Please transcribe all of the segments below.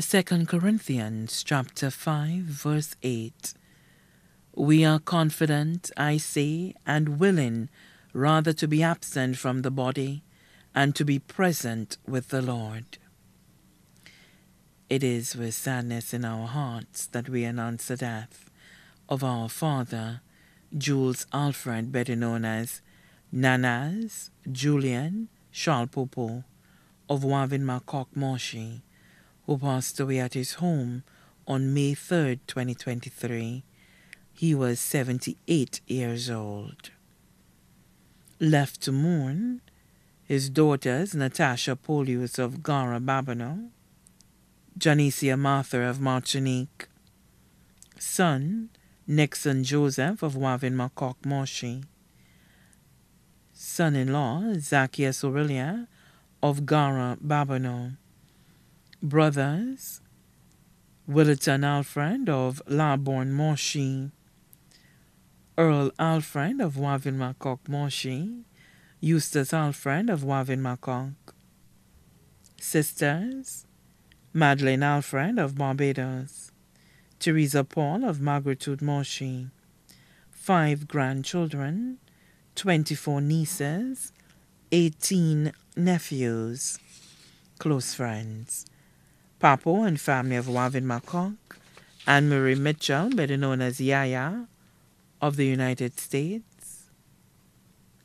2 Corinthians chapter 5 verse 8 We are confident, I say, and willing rather to be absent from the body and to be present with the Lord. It is with sadness in our hearts that we announce the death of our father, Jules Alfred, better known as Nanas Julian Shalpopo of Wavin Makok Moshi, who passed away at his home on May 3, 2023. He was 78 years old. Left to mourn, his daughters Natasha Polius of Gara Babonneau, Janicia Martha of Martinique, son Nixon Joseph of Wavin Makok Moshi, son-in-law Zacchaeus Aurelia of Gara Babonneau, brothers Willerton Alfred of Laborn Moshi, Earl Alfred of Wavin Makok Moshi, Eustace Alfred of Wavin Makok, sisters Madeleine Alfred of Barbados, Teresa Paul of Margaretude Moshi, five grandchildren, 24 nieces, 18 nephews, close friends, Papo and family of Wavin Makok, Anne Marie Mitchell, better known as Yaya, of the United States,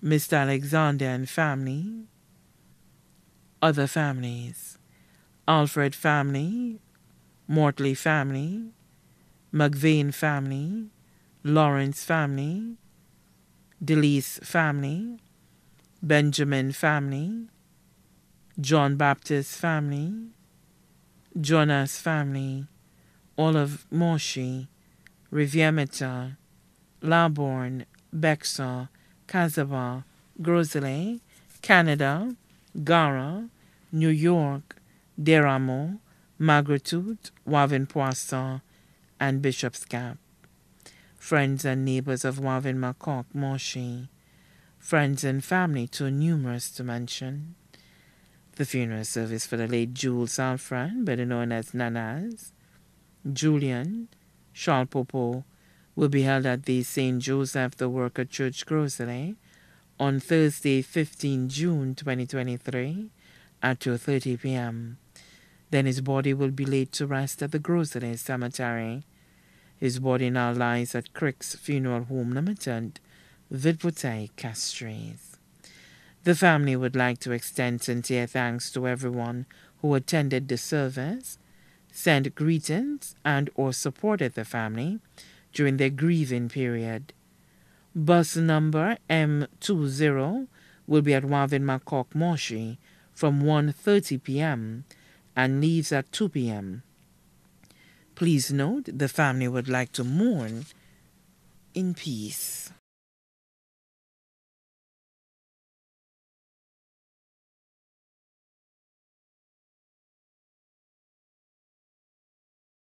Mr. Alexander and family, other families, Alfred family, Mortley family, McVeigh family, Lawrence family, Delise family, Benjamin family, John Baptist family, Jonas family, all of Moshi, Riviera Laborn, Bexar, Casaba, Gros Islet, Canada, Gara, New York, Deramo, Margaretude, Wavin Poisson, and Bishop's Gap. Friends and neighbors of Wavin Makok, Moshi. Friends and family too numerous to mention. The funeral service for the late Jules Alfred, better known as Nanas, Julian, Charles Popo, will be held at the St. Joseph the Worker Church, Gros Islet, on Thursday, 15 June 2023 at 2.30 p.m. Then his body will be laid to rest at the Gros Islet Cemetery. His body now lies at Crick's Funeral Home Limited, Vide Bouteille, Castries. The family would like to extend sincere thanks to everyone who attended the service, sent greetings, and or supported the family during their grieving period. Bus number M20 will be at Wavin Makok Moshi from 1.30 p.m and leaves at 2 p.m. Please note the family would like to mourn in peace.